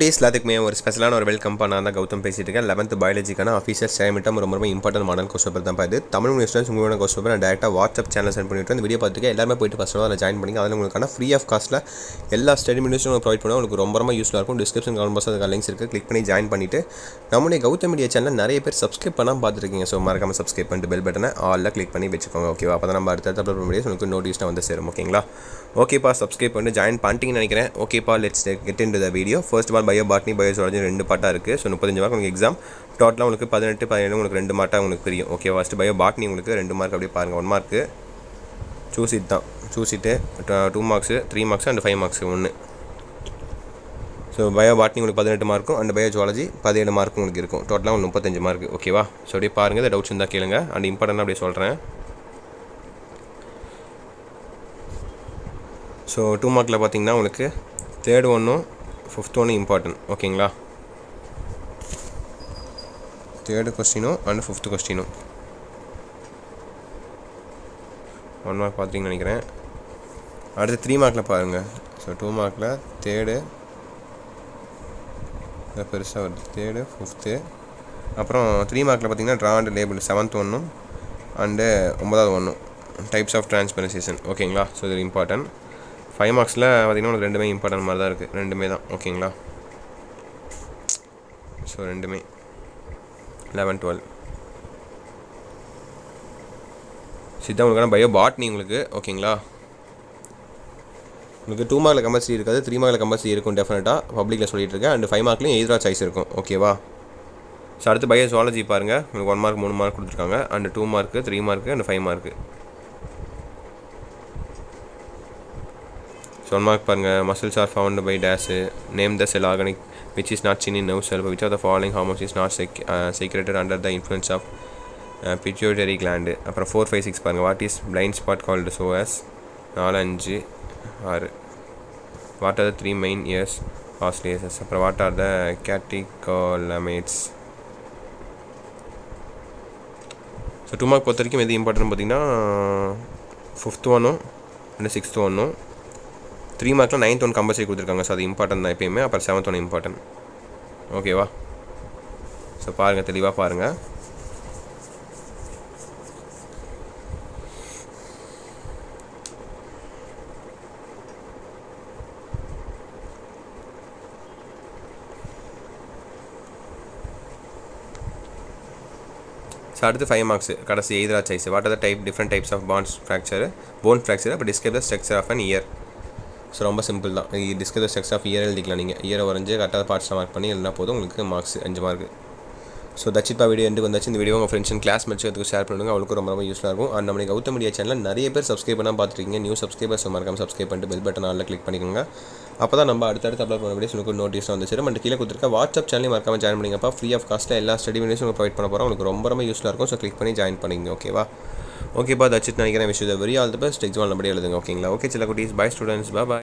Days எல்லாத்துக்குமே ஒரு ஸ்பெஷலான ஒரு வெல்கம் நான் தான் கௌதம் பேசிட்டு இருக்கேன். லெவன்த் பயாலஜிக்கான அஃபீஷியல் சேமிட்டம் ரொம்ப ரொம்ப இம்பார்ட்டன் மாடல் கொஸ்ட் பேப்பர் தான் பார்த்து தமிழ் நியூஸ்டன்ஸ் உங்களோட கொஸ்ட் பேப்பர் நான் டேரெக்டாக வாட்ஸ்அப் சேனல் சென்ட் பண்ணிவிட்டு இந்த வீடியோ பார்த்துருக்கேன். எல்லாமே போயிட்டு ஃபஸ்ட் அதில் ஜாயின் பண்ணி அதில் உங்களுக்கான ஃப்ரீ ஆஃப் காஸ்ட்டில் எல்லா ஸ்டடி மினிட்ஸும் ப்ரொவைட் பண்ணுவோம் உங்களுக்கு ரொம்ப ரொம்ப யூஸ்ஃபுல்லாக இருக்கும். டிஸ்கிரிப்ஷன் கவுண்ட் பாக்ஸ் அதுக்கு லிங்க்ஸ் இருக்குது கிளிக் பண்ணி ஜாயின் பண்ணிவிட்டு நம்முடைய கௌதம் மீடியா சேனல் நிறைய பேர் சப்ஸ்கிரைப் பண்ணால் பார்த்துருக்கீங்க. ஸோ மறக்காமல் சப்ஸ்கிரைப் பண்ணிட்டு பெல் பட்டனை ஆலில் கிளிக் பண்ணி வச்சுக்கோங்க. ஓகேவா அப்போ தான் நம்ம அடுத்த அப்லோட் பண்ண உங்களுக்கு நோட்டீஸ்லாம் வந்து சேரும். ஓகேங்களா ஓகேப்பா சப்ஸ்கிரைப் பண்ணி ஜாயின் பண்ணிட்டீங்கன்னு நினைக்கிறேன். ஓகேப்பா let's get in the video first all bio botany bio zoology ரெண்டு பாட்டாக இருக்குது ஸோ முப்பத்தஞ்சு மார்க் உங்களுக்கு எக்ஸாம் டோட்டலாக உங்களுக்கு பதினெட்டு பதினேழு உங்களுக்கு ரெண்டு மார்க்காக உங்களுக்கு தெரியும். ஓகே ஃபஸ்ட்டு பயோ பாட்னி உங்களுக்கு ரெண்டு மார்க் அப்படியே பாருங்கள் ஒன் மார்க்கு சூசிட்டு தான். சூசிட்டு two marks three marks and five marks ஒன்று ஸோ பயோ பாட்னி உங்களுக்கு பதினெட்டு மார்க்கும் அண்ட் பயோ ஜுவாலஜி பதினேழு மார்க்கும் உங்களுக்கு இருக்கும். டோட்டலாக உங்களுக்கு முப்பத்தஞ்சு மார்க் ஓகேவா ஸோ அப்படியே பாருங்கள் இந்த டவுட்ஸ் இருந்தால் கேளுங்க. அண்ட் இம்பார்ட்டன்ட் அப்படியே சொல்கிறேன் ஸோ டூ மார்க்கில் பார்த்தீங்கன்னா உங்களுக்கு தேர்ட் ஒன்றும் ஃபிஃப்த் ஒன்று இம்பார்ட்டன்ட் ஓகேங்களா தேர்டு கொஸ்டினும் அண்ட் ஃபிஃப்த்து கொஸ்டினும் ஒன் மார்க் பார்த்துட்டிங்கன்னு நினைக்கிறேன். அடுத்து த்ரீ மார்க்கில் பாருங்கள் ஸோ டூ மார்க்கில் தேர்டு பெருசாக வருது. தேர்டு ஃபிஃப்த்து அப்புறம் த்ரீ மார்க்கில் பார்த்தீங்கன்னா ட்ரா அண்ட் லேபிள் செவன்த் ஒன்றும் அண்டு ஒன்பதாவது ஒன்றும் டைப்ஸ் ஆஃப் டிரான்ஸ்பரன்சேஷன் ஓகேங்களா ஸோ இது இம்பார்ட்டன்ட் ஃபைவ் மார்க்ஸில் பார்த்திங்கன்னா உங்களுக்கு ரெண்டுமே இம்பார்ட்டன்ட் மாதிரி தான் இருக்குது ரெண்டுமே தான். ஓகேங்களா? ஸோ ரெண்டுமே. லெவன் டுவெல் சித்தா உங்களுக்கான பயோ பாட்னி உங்களுக்கு. ஓகேங்களா? உங்களுக்கு டூ மார்க்கில் கம்பல்சரி இருக்காது. த்ரீ மார்க்கில் கம்பல்சரி இருக்கும் டெஃபினட்டாக பப்ளிக்கில் சொல்லிட்டு இருக்கேன் அண்ட் ஃபைவ் மார்க்லையும் எதிராக சாய்ஸ் இருக்கும். ஓகேவா? ஸோ அடுத்து பயோ ஜுவாலஜி பாருங்கள் உங்களுக்கு ஒன் மார்க் மூணு மார்க் கொடுத்துருக்காங்க. And two mark three mark and five mark so mark பாருங்கள் muscles are found by days name the cell organic which is not seen in now cell which are the following hormones is not check secreted under the influence of pituitary gland அப்புறம் four five six பாருங்கள் what is blind spot called சோஎஸ் நாலு அஞ்சு ஆறு. What are the three main ears ஆஸ்ட்ரேசஸ் அப்புறம் what are the கேட்டிகாலமேட்ஸ் so two mark பொறுத்த வரைக்கும் எது இம்பார்ட்டன் பார்த்தீங்கன்னா ஃபிஃப்த் ஒன்றும் அண்ட் சிக்ஸ்த் ஒன்றும் த்ரீ மார்க்கில் நைன்த் ஒன் கம்பல்சரி கொடுத்துருக்காங்க. ஸோ அது இம்பார்ட்டன் தான் எப்பயுமே. அப்புறம் செவன்த் ஒன் இம்பார்ட்டன்ட் ஓகேவா ஸோ பாருங்கள் தெளிவாக பாருங்கள் ஸோ அடுத்து ஃபைவ் மார்க்ஸ் கடைசி எய்தரா size what are the type different types of bones fracture bone fracture அப்போ describe the structure of an ear so ரொம்ப சிம்பிள் தான். டிஸ்கஸ் த ஆஃப் இயர் எழுதிக்கலாம் நீங்கள் இயரை வரைஞ்சி கரெக்டாக பார்ட்ஸ் மார்க் பண்ணி எழுதினா போதும். உங்களுக்கு மார்க்ஸ் அஞ்சு மார்க் ஸோ தச்சிப்பா வீடியோ எண்டு வந்தாச்சு. இந்த வீடியோ உங்கள் ஃப்ரெண்ட்ஸ் அண்ட் கிளாஸ் மெட்ஸ்க்கு ஷேர் பண்ணுங்க. அவளுக்கு ரொம்ப ரொம்ப யூஸ்ஃபுல்லாக இருக்கும். அண்ட் நம்மளுக்கு கௌதம் மீடியா சேனலில் நிறைய பேர் சப்ஸ்கிரைப் பண்ணால் பார்த்துருக்கீங்க. நியூ சப்ஸ்கிரைபர்ஸ் மறக்காம சப்ஸ்கிரைப் பண்ணிட்டு பெல் பட்டன் ஆளில் கிளிக் பண்ணிக்கோங்க. அப்போ தான் நம்ம அடுத்தடுத்து அப்ளை பண்ண வேண்டிய உங்களுக்கு நோட்டீஸ் வந்துச்சு. நம்ம கீழே கொடுத்துருக்க வாட்ஸ்அப் சேனலையும் மறக்காம ஜாயின் பண்ணிங்கப்பா. ஃப்ரீ ஆஃப் காஸ்ட்டில் எல்லா ஸ்டடி வீடியோஸும் உங்களுக்கு ப்ரொவைட் பண்ண போகிறோம் உங்களுக்கு ரொம்ப ரொம்ப யூஸ்ஃபுல்லாக இருக்கும். ஸோ கிளிக் பண்ணி ஜாயின் பண்ணிங்க ஓகேவா ஓகேப்பா தச்சிட்டு நினைக்கிறேன் விஷயம் very all the best exam நல்லபடியாக எழுதுங்க. ஓகேங்களா ஓகே சில குட்டீஸ். By students by